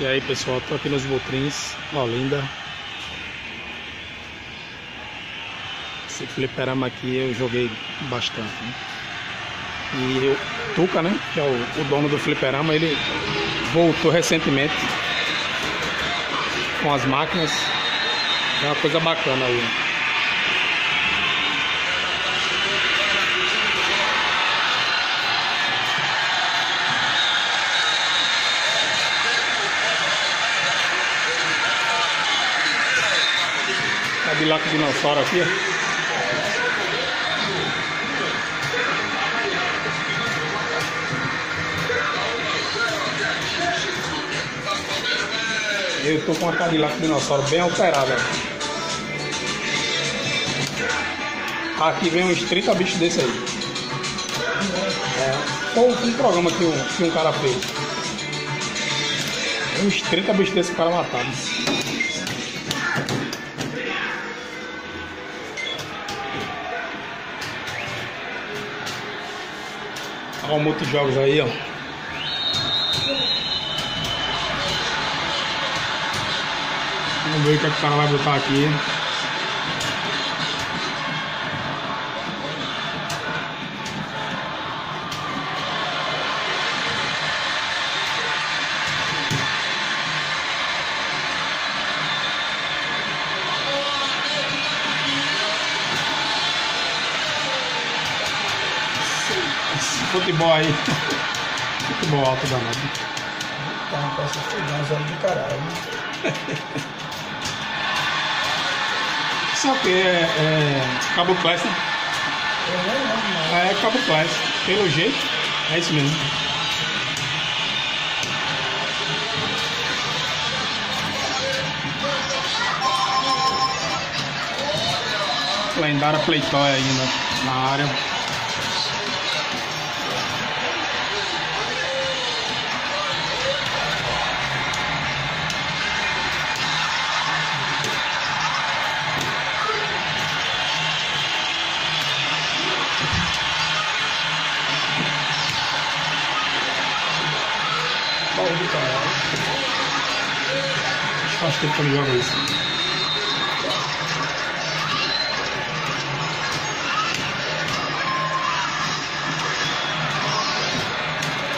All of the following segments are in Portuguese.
E aí pessoal, tô aqui nos Botrins, Olinda. Esse fliperama aqui eu joguei bastante. Né? E o Tuca, né, que é o, o dono do fliperama, ele voltou recentemente com as máquinas. É uma coisa bacana aí. Cadillac dinossauro aqui, ó. Eu tô com uma Cadillac dinossauro bem alterada. Aqui vem uns 30 bichos desse aí. É, foi um programa que um, que um cara fez. Uns 30 bichos desse cara matado. Olha o multijogos aí, ó. Vamos ver o que, é que o cara vai botar aqui. Futebol aí. Futebol alto danado. Tá, não posso estudar, zona do caralho. Só que é, é Cabo Class, né? É Cabo Class. Pelo jeito, é isso mesmo. Lendária Playtoy ainda na área. Tempo que eu não jogo isso.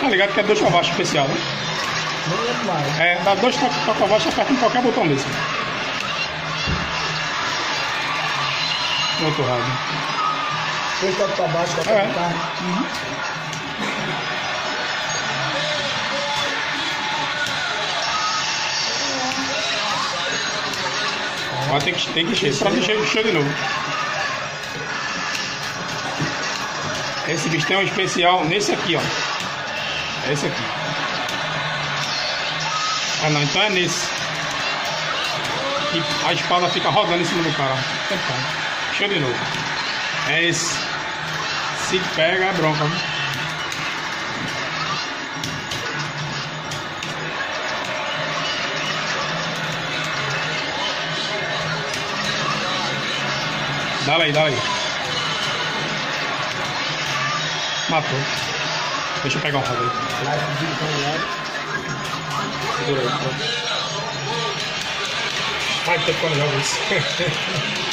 Tá ligado que é dois cavalos especial, né? É, dá dois cavalos aperta em qualquer botão desse. Muito rápido. Dois toques pra baixo, toque É. pra cá. Uhum. Ó, tem que, tem que encher, pra encher, encher de novo. Esse tem um especial nesse aqui, ó. É esse aqui. Ah não, então é nesse. E a espada fica rodando em cima do cara. Então, Show de novo. É esse. Se pega é bronca, viu? Dá aí, dá aí. Matou. Deixa eu pegar um roda aí. Pronto. Faz tempo que eu não jogo isso.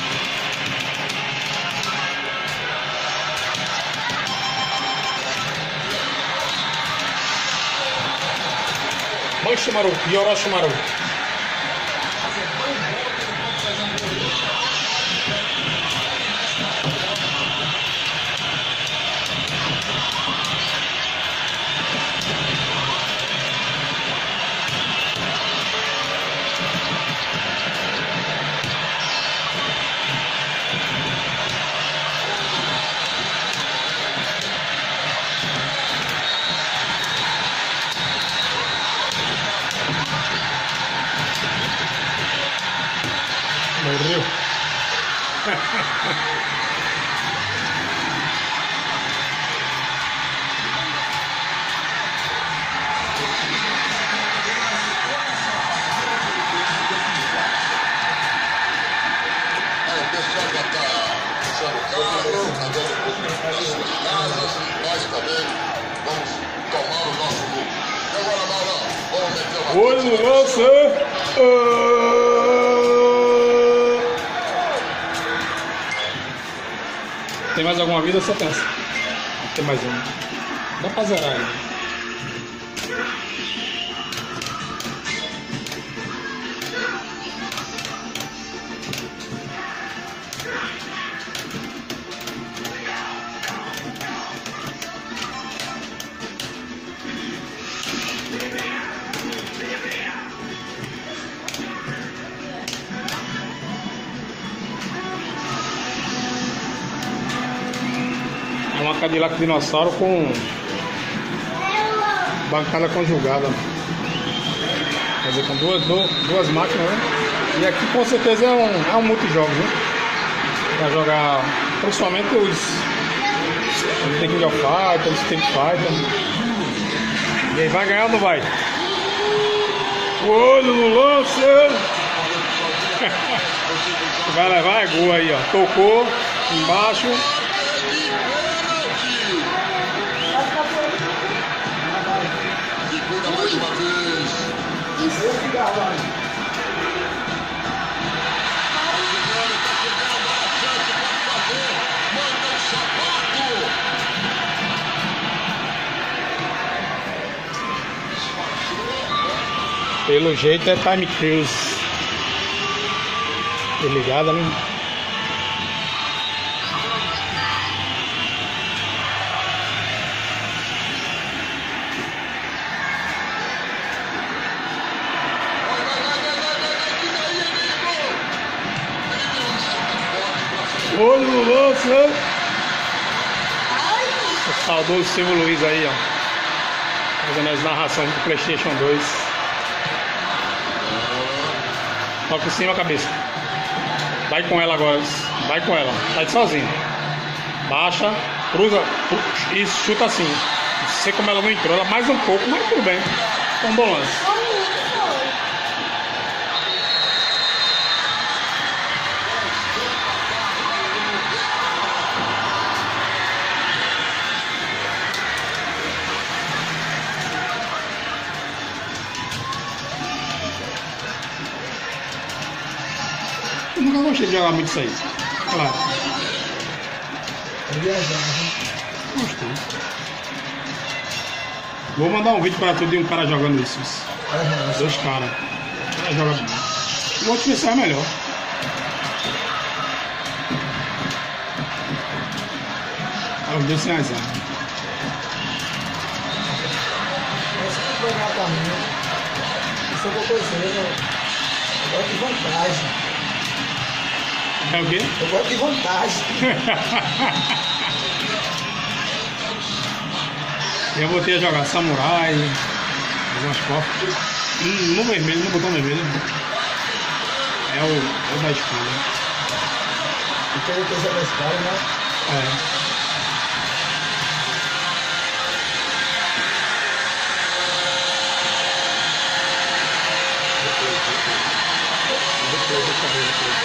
Manshimaru, Yoroshimaru. Uma Olho no lance. Tem mais alguma vida? Você pensa? Tem mais uma. Dá pra zerar aí. Cadillac dinossauro com bancada conjugada. Quer dizer, com duas, duas, máquinas, né? E aqui com certeza é um, é um multijogo, né? Pra jogar principalmente os, os The King of Fighters, Street Fighter. E aí vai ganhar ou não vai? O olho no lance! Vai levar é gol aí, ó. Tocou embaixo. Pelo jeito é Time Cruise. Tá ligado, né? Olho no lance. O saudoso Silvio Luiz aí, ó. Fazendo as narrações do Playstation 2. Toca em cima a cabeça. Vai com ela agora. Vai com ela. Sai sozinho. Baixa, cruza e chuta assim. Não sei como ela não entrou. Ela mais um pouco, mas tudo bem. Um bom lance. Gostei de jogar muito isso aí. Viajando. né? Gostei. Vou mandar um vídeo pra tu de um cara jogando isso. Aham. Dois caras. O cara joga bem. O outro se é melhor. Ah, os dois sem as armas. Essa que vai ganhar pra mim. Isso é tô dizendo. Eu gosto de vantagem. É o quê? Eu gosto de vantagem. Eu voltei a jogar samurai, algumas costas. Hum, no vermelho, no botão vermelho. É o, é o da espada. Então eu pensei da espada, né? É. Depois, deixa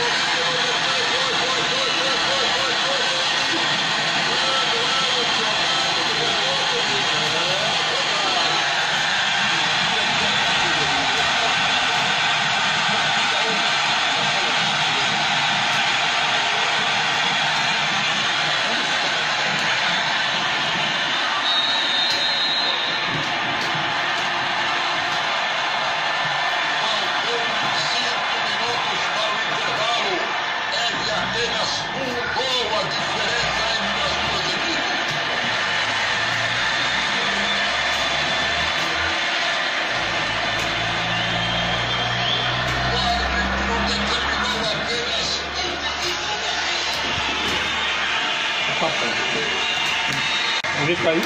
Ver aí.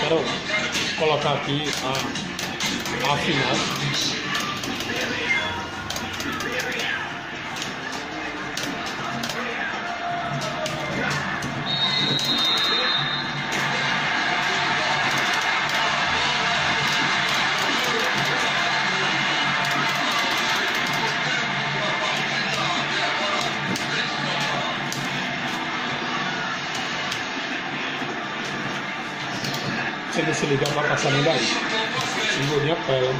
Quero colocar aqui a, a final. se ligar para passar nem daí. Engolir a pele.